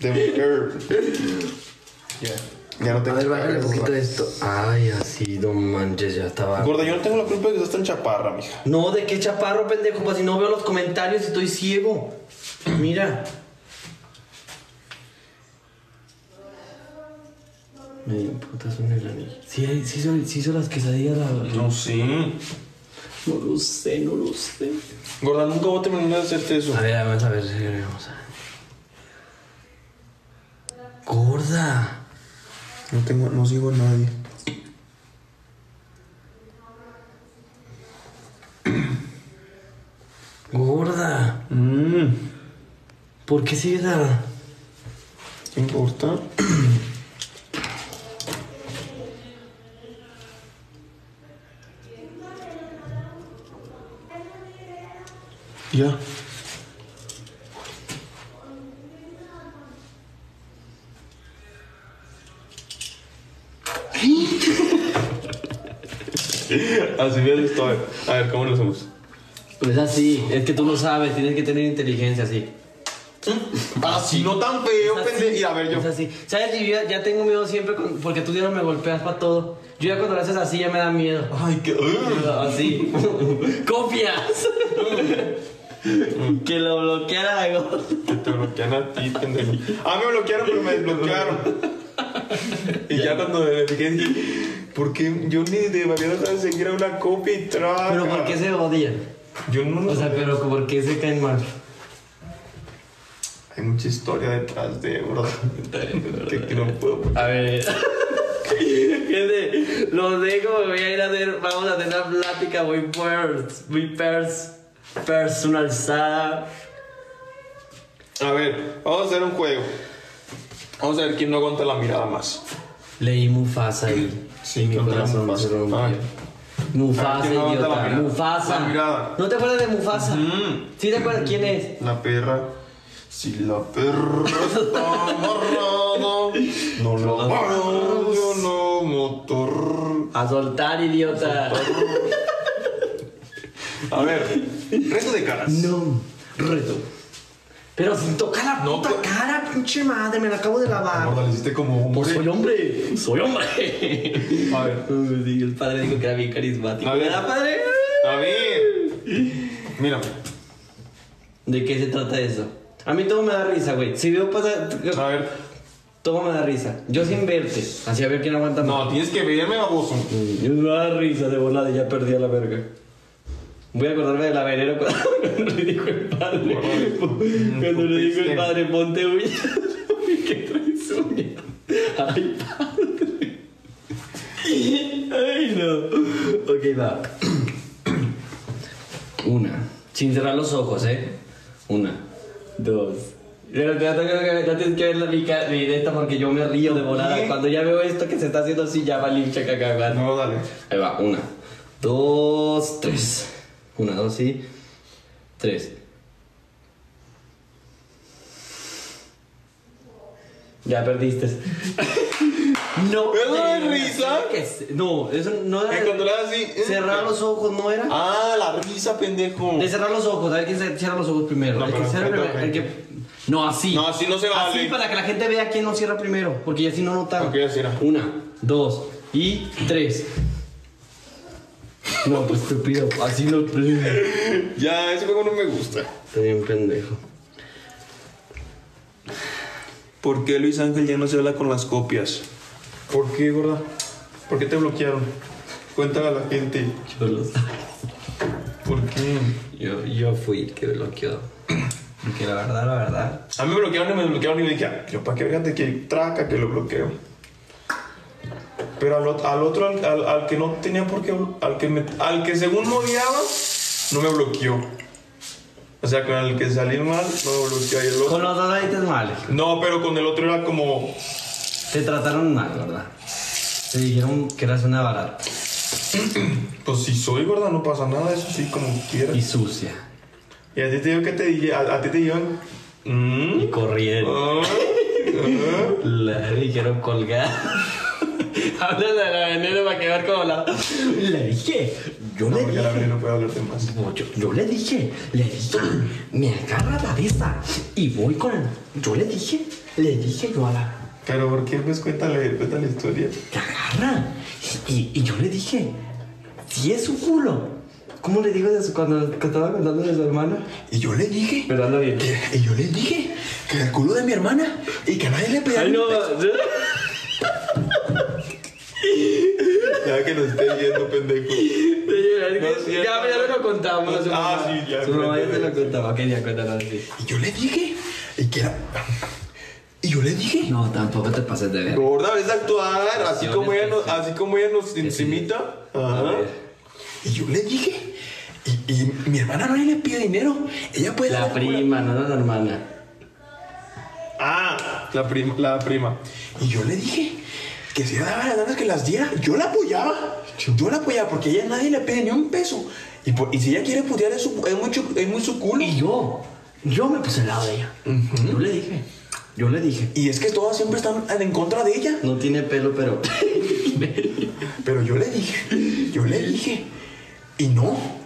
De mujer. Ya. Ya no A tengo ver, bájale un poquito esto. Ay, así, no manches, ya estaba. Gorda, yo no tengo la culpa de que seas tan chaparra, mija. No, ¿de qué chaparro, pendejo? Pues si no veo los comentarios estoy ciego. Mira. Me dio putas un anillo. Sí, hay- sí, son, sí son las quesadillas. La... No sé. No lo sé, no lo sé. Gorda, nunca voy a terminar de hacerte eso. A ver, vamos a ver, vamos a ver. Gorda. No tengo, no sigo a nadie. Gorda. Mmm. ¿Por qué sigues a.? ¿Qué importa? Ya. Así bien estoy. A ver, ¿cómo lo hacemos? Pues así, es que tú lo sabes, tienes que tener inteligencia así. Así, no tan feo, pendejo. Y a ver, yo. Es así. ¿Sabes? Yo ya, ya tengo miedo siempre con- porque tú ya no me golpeas para todo. Yo ya cuando lo haces así ya me da miedo. Ay, qué. Así. Copias. que lo bloqueara algo. Que te bloquean a ti, pendejo. Ah, me bloquearon, pero me desbloquearon. y ya cuando me fijé dije, ¿por qué yo ni debería de seguir a una copia y traga? Pero ¿por qué se odian? Yo no lo O sea, sé. pero ¿por qué se caen mal? Hay mucha historia detrás de, bro. que, que no puedo. A ver. Gente, los dejo, me voy a ir a hacer, vamos a tener una plática muy pers, muy pers, personalizada. A ver, vamos a hacer un juego. Vamos a ver quién no aguanta la mirada más. Leí Mufasa ahí. Sí, Y mi corazón Mufasa. se rompió. Mufasa, Ah, ¿quién no aguanta la idiota. mirada? Mufasa. La. ¿No te acuerdas de Mufasa? Mm. ¿Sí te acuerdas quién es? La perra. Si la perra está amarrada, no lo amarro yo no motor. A soltar, idiota. A ver, reto de caras. No, reto. Pero sin tocar la No, puta pues- cara, pinche madre, me la acabo de lavar. Gorda, le hiciste como un Pues soy hombre, soy hombre. A ver. Sí, el padre dijo que era bien carismático. A ver. ¿Verdad, padre? A ver. Mírame. ¿De qué se trata eso? A mí todo me da risa, güey. Si veo pasar. A ver. Todo me da risa. Yo sin verte. Así a ver quién aguanta más. No, tienes que verme, baboso. Mm, Yo me da risa de volada y ya perdí a la verga. Voy a acordarme del avenero cuando le dijo el padre. Cuando le dijo el padre, ponte uñas. Que traes uñas. Ay, padre. Ay, no. Ok, va. Una. Sin cerrar los ojos, ¿eh? Una. Dos. Ya tienes que ver la esta porque yo me río de volada. ¿Qué? Cuando ya veo esto que se está haciendo así, ya va lincha cacahuate. No, dale. Ahí va, una, dos, tres. Una, dos y tres. Ya perdiste. no. ¿Eso no es risa? No, eso no era. cuando así. Cerrar los ojos, ¿no era? Ah, la risa, pendejo. De cerrar los ojos, a ver quién se cierra los ojos primero. No, el que cierra primero, el frente. que- No, así. No, así no se vale. Así para que la gente vea quién no cierra primero. Porque así no notan. Ok, así era. Una, dos y tres. No, pues estúpido. Así no. Ya, ese juego no me gusta. Estoy bien pendejo. ¿Por qué Luis Ángel ya no se habla con las copias? ¿Por qué, gorda? ¿Por qué te bloquearon? Cuéntale a la gente. Yo lo sé. ¿Por qué? Yo, yo fui el que bloqueó. Porque la verdad, la verdad. A mí me bloquearon y me bloquearon y me dije, "Ah, yo para que fíjate que traca que lo bloqueo. Pero al, ot- al otro, al, al- al que no tenía por qué, al que, me- al que según me odiaba, no me bloqueó. O sea, con el que salí mal, no me bloqueó. Y el otro- Con los dos ahí mal. No, pero con el otro era como, Te trataron mal, ¿verdad? Te dijeron que eras una barata. pues si soy gorda, no pasa nada, eso sí, como quieras. Y sucia. Y a ti te digo que te dije, a, a ti te dijeron, "Mm, Y corrieron. ah, ah". La dijeron colgar. Habla de la veneno para quedar como la. Le dije. Yo No, le la dije. Bere no puede hablarte más. No, yo, yo le dije, le dije, me agarra la de esa y voy con el. Yo le dije, le dije yo a la. Pero ¿por qué? Pues cuéntale, cuéntale la historia. que agarra. Y, y yo le dije, si es su culo. ¿Cómo le digo de su, cuando, cuando estaba contando de su hermana? Y yo le dije, Pero anda bien. que, y yo le dije que era el culo de mi hermana y que a nadie le pedía. Ay, no, Ya que nos esté viendo, pendejo. No, sí, ya, ya lo contamos. su Ah, mamá. sí, ya, Su mamá ya te lo contaba. Quería contarlo así. Y yo le dije, y que era. Y yo le dije, No, tampoco te pases de ver. Gorda, ves actuar, así como ella nos, así como ella nos sí. intimita. A Ajá. y yo le dije, y, y mi hermana no le pide dinero, ella puede La dar culo". prima, no la hermana. Ah, la prima, la prima. Y yo le dije que si ella daba las ganas que las diera, yo la apoyaba. Yo la apoyaba porque a ella nadie le pide ni un peso. Y, por- y si ella quiere putear es, su- es, mucho, es muy su culo. Y yo, yo me puse al lado de ella. Yo le dije, yo le dije. Y es que todas siempre están en contra de ella. No tiene pelo, pero. Pero yo le dije, yo le dije, y no.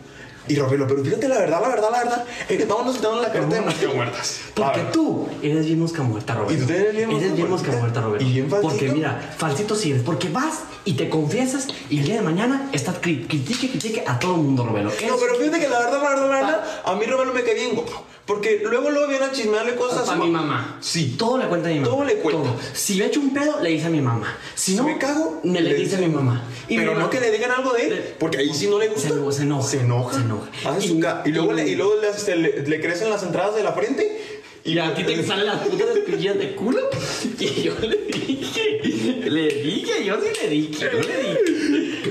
Y Roberto, pero fíjate la verdad, la verdad, la verdad, es que estamos necesitando la carta de mosca muertas. Porque tú eres bien mosca muerta, Roberto. Y tú eres bien mosca Eres bien mosca muerta. Roberto. Y bien falsito. Porque mira, falsito sí eres. Porque vas y te confiesas y el día de mañana estás cri- critique, critique a todo el mundo, Roberto. No, pero fíjate que la verdad, la verdad, la verdad, a mí Roberto me cae bien, guapo. Porque luego, luego viene a chismearle cosas a mi mamá. Sí. Todo le cuenta a mi mamá. Todo le cuenta. Todo. Si me echo un pedo, le dice a mi mamá. Si Si no, me cago, me le, le dice a mi mamá. Y pero mi no que le digan algo de él, porque ahí sí no le gusta. Se se enoja. Se enoja. Se enoja. Hace Y- y, luego, y- le, y luego le, le- le crecen las entradas de la frente. Y a ti te salen las putas espinillas de culo. Y yo le dije, le dije, yo sí le dije, yo le dije.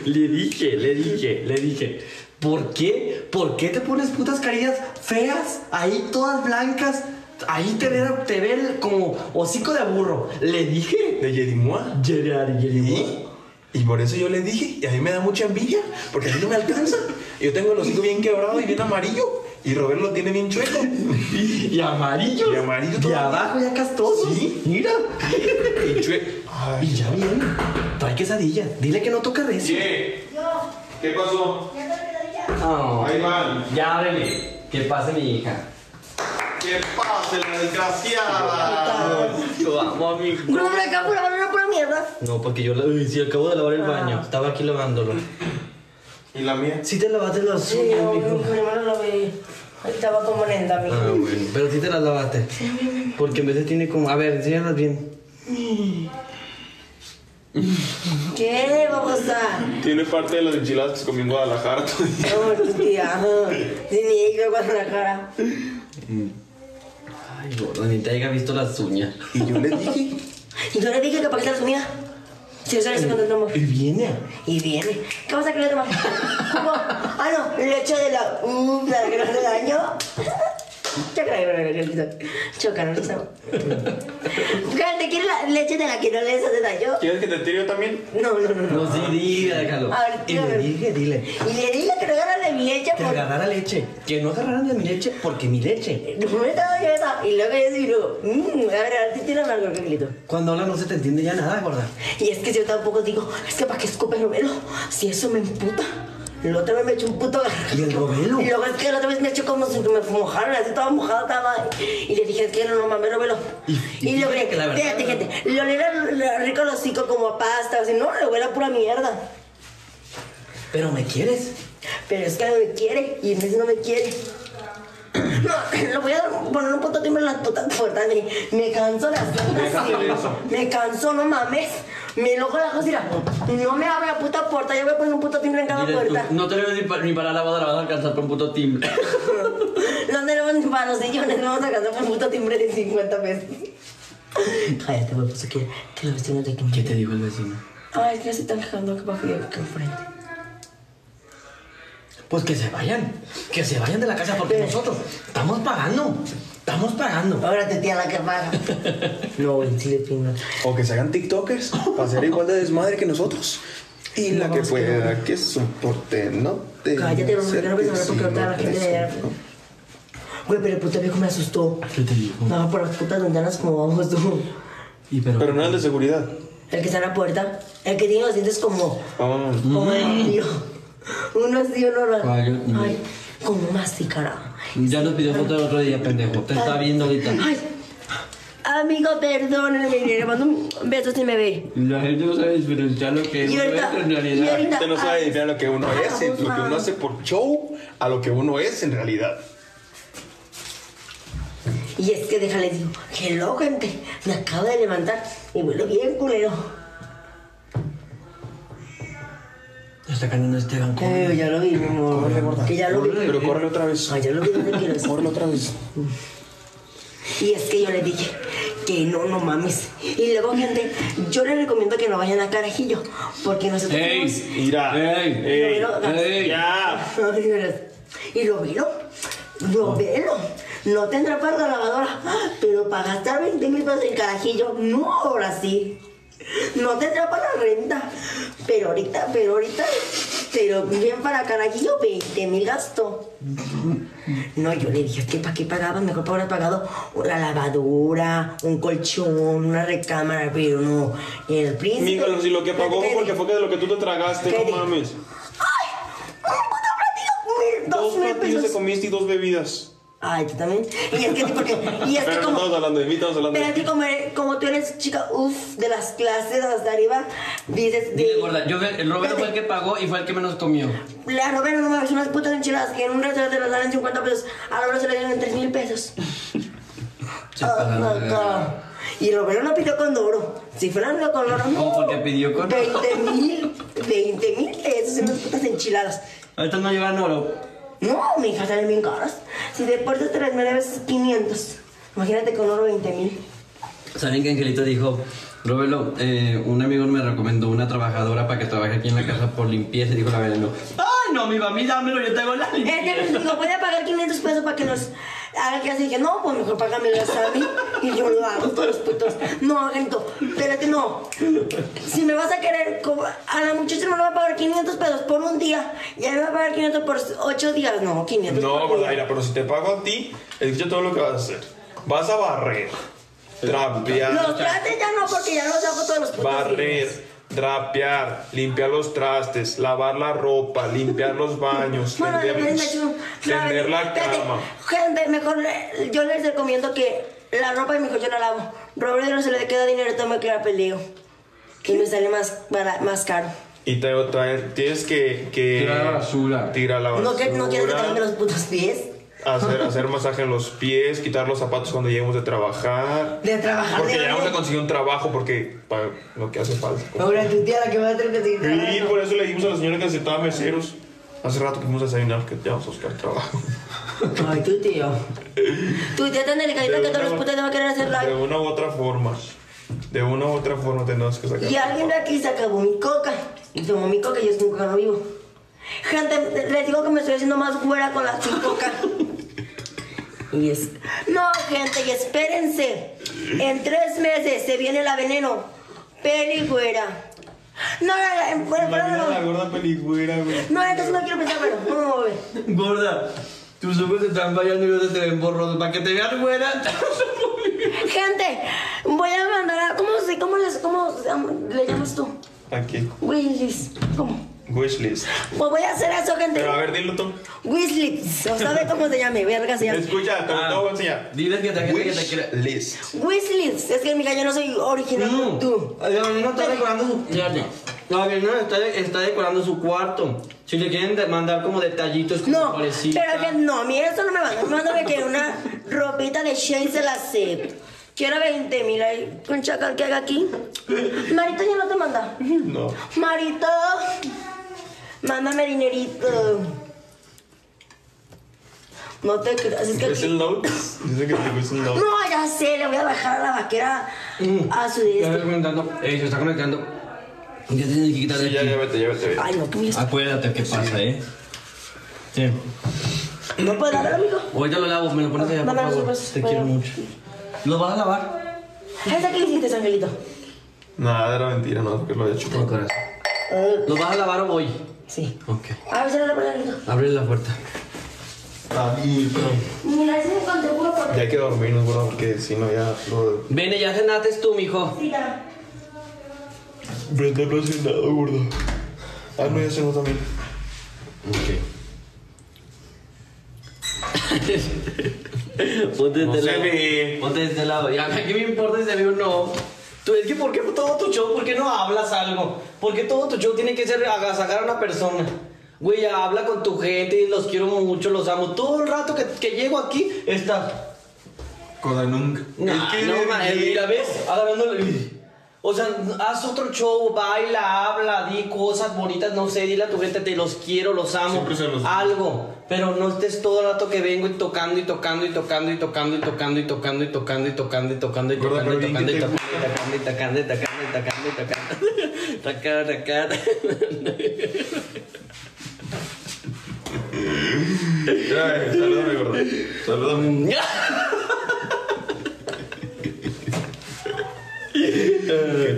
Le dije, le dije, le dije. ¿Por qué? ¿Por qué te pones putas carillas feas? Ahí todas blancas. Ahí te ve, te ve como hocico de burro. Le dije. De. Gerard, Y, y por eso yo le dije, y a mí me da mucha envidia, porque a mí no me alcanza. Yo tengo el hocico bien quebrado y bien amarillo, y Robert lo tiene bien chueco. Y amarillo. Y amarillo Y todavía. abajo ya castoso. Sí. Mira. Y chueco. Ay, Y ya viene. Trae quesadilla. Dile que no toca de eso. ¿Qué? ¿Qué pasó? Oh. Ahí van. Ya ábrele. Que pase mi hija. ¿Qué pasa, la desgraciada? Yo amo a mi hijo. No, hombre, acá por la mano pura mierda. No, porque yo la... Uy, sí, acabo de lavar el baño. Estaba aquí lavándolo. ¿Y la mía? Sí te lavaste las Sí, uñas, no, mijo. mi hermano lo ve. Estaba como lenta, mi. Ah, bueno. Pero sí te las lavaste. Porque en vez de tiene como... A ver, enséñalas bien. ¿Qué, babosa? Tiene parte de las enchiladas que se comió en Guadalajara. No, tu tía. Sin ni con la cara. Ay, gordo, ni te haya visto las uñas. Y yo le dije, Y yo le dije que para qué las unía. Si eso le contentamos. Y viene. Y viene. ¿Qué vas a querer tomar? ¿Cómo? Ah, no, leche de la. Uh, la que no hace daño. No sé. ¿Te quieres la leche de la que no le hace daño? ¿Quieres que te tire yo también? No, no, no. no. Sí, diga, déjalo. Ver, y le dije, dile. Y le dije que no agarra de mi leche Que por. agarrara leche. Que no agarraran de mi leche porque mi leche. No me estaba yo esa. Y luego yo digo, mmm, a ver, a ti tírame algo, Carlito. Cuando habla no se te entiende ya nada, gorda. Y es que yo tampoco digo, es que para qué escupes Romero, si eso me emputa. La otra vez me echó un puto ¿Y el Romero? Y luego es que la otra vez me echó como si me mojaran, así toda mojada estaba. Y le dije, es que no, no mames, Romero. Y- y Y, lo que la verdad- fíjate, gente, le olía rico el hocico como a pasta, así, no, le huele a pura mierda. Pero me quieres. Pero es que no me quiere, y en vez no me quiere. No, lo voy a poner un puto timbre en las putas puertas. Me, me canso las de eso. Me canso, no mames. Me loco la cosa, mira. No me abre la puta puerta, yo voy a poner un puto timbre en cada Dile tú, puerta. no tenemos ni, pa- ni para la boda, la vas a alcanzar por un puto timbre. No tenemos ni para los sillones, no vamos a gastar por un puto timbre de 50 pesos. Cállate, güey, pues que, que los vecinos de aquí. ¿Qué te dijo el vecino? Ay, es que se están quejando que va a que enfrente. Pues que se vayan. Que se vayan de la casa porque nosotros estamos pagando. Estamos pagando. Ahora te tía la que paga. No, le pingo. o que se hagan TikTokers para ser igual de desmadre que nosotros. Y la que pueda que soporte, ¿no? te Cállate, no, no ves ahora porque ahorita la gente de. Güey, pero el puto viejo me asustó. ¿Qué te dijo? No, por las putas ventanas como vamos tú. Y pero, Pero no es el de seguridad. El que está en la puerta. El que tiene los dientes como. Ah. Como vampiro. Uno sí, uno no. Ay, yo- Ay, ¿cómo masticará? Ya nos pidió foto el otro día, pendejo. Te está viendo ahorita. Ay, amigo, perdónenme, le mando un beso si me ve. La gente no sabe diferenciar lo que es Y ahorita, en realidad. ahorita, Usted no sabe diferenciar lo que uno es, lo que uno hace por show a lo que uno es en realidad. Y es que déjale, digo, hello, gente, me acabo de levantar y vuelo bien culero. Está cayendo Esteban. Eh, ya lo vi, mi amor, que ya lo vi. Pero córrele otra vez. Ay, ya lo vi, ¿dónde quiero? Córrele otra vez. Y es que yo le dije que no, no mames. Y luego, gente, yo les recomiendo que no vayan a Carajillo, porque nosotros ¡Ey! tenemos- Mira. ¡Ey! Ey. ¡Ey! Ya. Y lo vieron, lo vieron. No tendrá para la lavadora, pero para gastar 20 mil pesos en carajillo, no, ahora sí. No tendrá para la renta, pero ahorita, pero ahorita, pero bien para carajillo, 20 mil gasto. No, yo le dije que para qué pagaban, mejor para haber pagado la lavadora, un colchón, una recámara, pero no, el príncipe. Miguel, si lo que pagó fue ¿Qué porque fue de lo que tú te tragaste, ¿Qué no mames. ¡Ay! ¡Un platillo! Mil, Dos dos mil platillos pesos. te comiste y dos bebidas. Ay, tú también. Y es que, porque, y es que Pero no como. estamos hablando de mí, estamos hablando Pero de es que como, como tú eres chica, uff, de las clases hasta arriba, dices. Dile, de- gorda, yo, el Roberto fue el que pagó y fue el que menos comió. La Roberto no me unas putas enchiladas que en un restaurante las dan en 50 pesos, a hora se le dan en 3 mil pesos. Pasan no, no. Y Roberto no pidió con oro. Si fuera no con oro, ¿Cómo? no. Porque pidió con 20 mil, 20 mil pesos en unas putas enchiladas. Ahorita no llevan oro. No, mi hija salen bien caras. Si de te las me debes 500. Imagínate con oro 20 mil. ¿Saben que Angelito dijo? Roberto, eh, un amigo me recomendó una trabajadora para que trabaje aquí en la casa por limpieza y dijo la veneno. ¡Ay, no, mi mami, dámelo, yo tengo la Este me limpieza! dijo, voy a pagar 500 pesos para que nos haga clase. Y dije, no, pues mejor págamelas a mí. Y yo lo hago, todos los putos. No, Agento, espérate, no. Si me vas a querer, como- a la muchacha no le va a pagar 500 pesos por un día. Y a mí me va a pagar 500 por 8 días. No, 500 No, por día. mira, pero si te pago a ti, escucha todo lo que vas a hacer. Vas a barrer, trapear, Los trastes ya no, porque ya los hago todos los putos días. barrer, trapear, limpiar los trastes, lavar la ropa, limpiar los baños, Bueno, tender, tender la Espérate, cama. Gente, mejor le- yo les recomiendo que la ropa y mejor yo la lavo. Roberto no se le queda dinero, toma que la peleo. Y me sale más, más caro. Y te, te- tienes que, que Tirar la basura. Tirar la basura. No, que, no quiero que te los putos pies. Hacer, hacer masaje en los pies, quitar los zapatos cuando lleguemos de trabajar. De trabajar. Porque de ya vamos a conseguir un trabajo porque para lo que hace falta. Ahora tu tía la que va a tener que seguir Y trabajando. por eso le dijimos a la señora que aceptaba meseros. Hace rato que fuimos a desayunar que ya vamos a buscar trabajo. Ay, tu tío. Tu tía tan delicadita que todos los putos te va a querer hacer de live. una u otra forma. De una u otra forma tenemos que sacar. Y alguien de aquí se acabó mi coca. Y tomó mi coca y yo sin coca no vivo. Gente, les digo que me estoy haciendo más güera con la coca. Y es... No, gente, y espérense. En tres meses se viene la veneno. Peli güera. No, no, no, fuera, fuera, La, no. gorda peligüera, güey. No, entonces no quiero pensar, pero vamos a ver. Gorda, tus ojos se están fallando y los te ven borrosos. Para que te veas fuera. Gente, voy a mandar a... ¿Cómo, se, cómo, les, cómo le llamas tú? Aquí. Willis. ¿Cómo? Wishlist. Pues voy a hacer eso, gente. Pero a ver, dilo tú. Wishlist. ¿O sabe cómo se llame? Verga se llama. Escucha, te Ah. lo voy a enseñar. Diles que te gente que te quiere. Wishlist. Wishlist. Es que, mija, yo no soy original como tú. La veneno está decorando su. Fíjate. La veneno está, está decorando su cuarto. Si le quieren mandar como detallitos como No, florecita. pero que no, a mí eso no me manda. Me manda que una ropita de Shane se la acepto. Quiero 20 mil ahí con chacal que haga aquí. Marito ya no te manda. No. Marito, mándame dinerito. No te creas, es que notes. Dice que te whistle notes. No, ya sé, le voy a bajar a la vaquera a su Ya disco. está conectando. Ey, se está conectando. Ya tienes que quitar de Sí, ya, aquí. ya vete, ya vete. vete. Ay, no, tú mismo. Acuérdate qué pasa, eh. Sí. No puedo darlo, amigo. Ahorita lo lavo, me lo pones allá, por favor. Te quiero mucho. ¿Los vas a lavar? ¿Esa qué hiciste, Angelito? Nada, era mentira, no, porque lo había Con chupado. corazón. Eh, ¿Los vas a lavar o voy? Sí. Ok. A ver, si no le pones Angelito. Abre la puerta. Mira, ese es con seguro porque... Ya hay que dormirnos, gorda, porque si no ya lo... Vene, ya cenates tú, mijo. Sí, ya. Brenda no hace nada, gorda. Ah, no, ya cenó también. Ponte de este se lado. ve. Ponte de este lado. Ya, ¿qué me importa si se ve o no? Tú, es que ¿por qué todo tu show? ¿Por qué no hablas algo? ¿Por qué todo tu show tiene que ser agasajar a una persona? Güey, ya habla con tu gente, los quiero mucho, los amo. Todo el rato que, que llego aquí está. Coda nunca. No, Es que no, de- ma, mira, ¿ves? Agarrándole. O sea, haz otro show, baila, habla, di cosas bonitas, no sé, dile a tu gente, te los quiero, los amo. Se los- Algo. Pero no estés todo el rato que vengo y tocando y tocando y tocando y tocando y tocando y tocando y tocando y tocando y tocando y tocando y tocando y tocando y tocando y tocando y tocando y tocando y tocando. Tocando,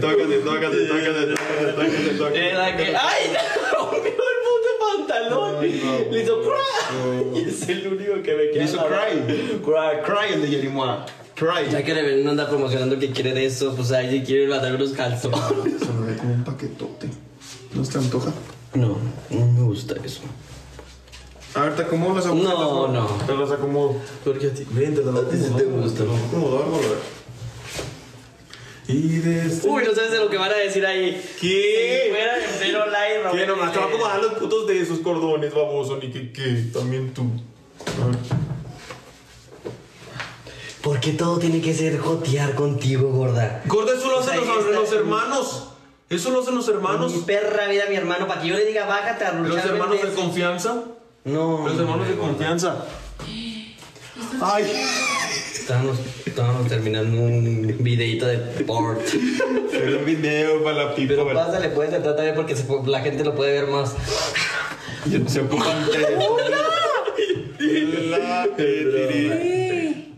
tocando. Ay, Salúdame, gorda. Salúdame. Tócate, tócate, tócate, tócate, tócate, tócate. Era que. ¡Ay! No, me el puto pantalón. Le hizo cry. Y es el único que me queda. Le hizo cry. Cry. Cry el de Yerimoa. Cry. Ya que le no anda promocionando que quiere de eso, pues ahí quiere matar unos calzones. Se me ve como un paquetote. ¿No se te antoja? No, no me gusta eso. A ver, te acomodo las agujetas. No, no. Te las acomodo. Porque a ti. Ven, te las acomodo. te gusta. Te algo, a ver. Y desde... Uy, no sabes de lo que van a decir ahí. ¿Qué? Si fuera de Robert ¿Qué? Nomás te va a acomodar los putos de esos cordones, baboso, ni que qué. También tú. A ver. ¿Por qué todo tiene que ser jotear contigo, gorda? Gorda, eso lo hacen los, los hermanos. Eso lo hacen los hermanos. Mi perra vida, mi hermano, para que yo le diga, bájate a Los luchar. hermanos de veces". confianza. No. Los hermanos de confianza. Ay. Estábamos, estábamos terminando un videito de port. Era un video para la pipa. Pero pásale, puedes entrar también porque se la gente lo puede ver más. Se ocupan tres. La-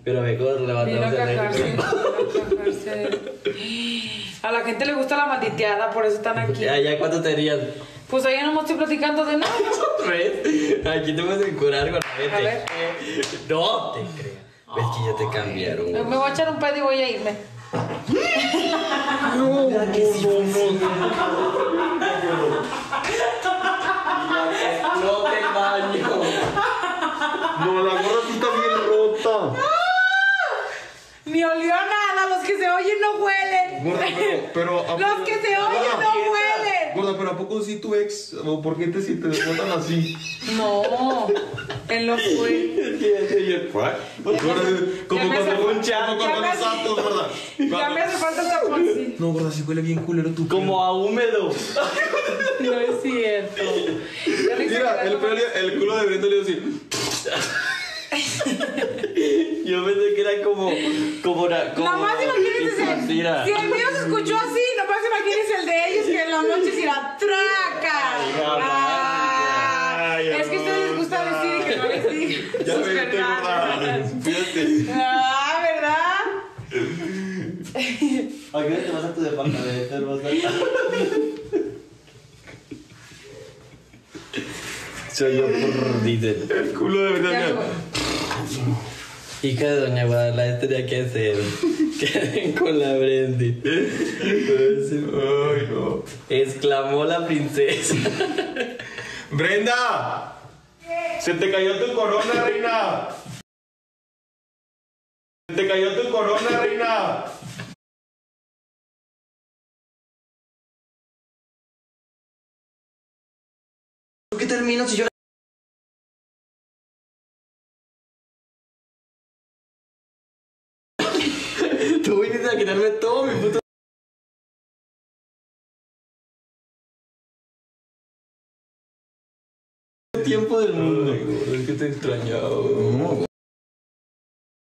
Pero mejor levantamos el a la gente le gusta la matiteada, por eso están aquí. Ya, ya, ¿cuánto tenías? Pues ahí no me estoy platicando de nada. ¿Ves? Aquí te puedes encurar con la A ver. No te creas. Ves que ya te cambiaron. Me voy a echar un pedo y voy a irme. Sí funciona. No te baño. No, la gorra sí está bien rota. Ni olió nada, los que se oyen no huelen. Gorda, pero, pero ¿a Los poco- que se oyen Gorda, no huelen. Gorda, pero ¿a poco sí tu ex? ¿O por qué te, si te botan así? No, él no fue. Gorda, como cuando fue un ya cuando los santos, gorda. Ya me hace falta sí. No, gorda, sí huele bien culero tu Como a húmedo. No es cierto. Mira, el, la- el culo de Brenda le dio así. Yo pensé que era como. Como. na- como Nomás imagínense, si el mío se escuchó así, nomás imagínense el de ellos que en las noches irá traca. Ah, Ay, es que ustedes gusta decir que no les. Ya sus vete, gorda. Fíjate. Ah, ¿verdad? ¿A qué te vas a tu departamento, hermosa? Soy yo por dicen. El culo de Brenda. Hija de Doña Guadalajara tenía que hacer. Queden con la Brendy. Ay, no. Exclamó la princesa. Brenda. Se te cayó tu corona, reina. Se te cayó tu corona, reina. ¿Por qué termino si yo Tú viniste a quitarme todo mi puto. Tiempo del mundo. Es que te he extrañado. No,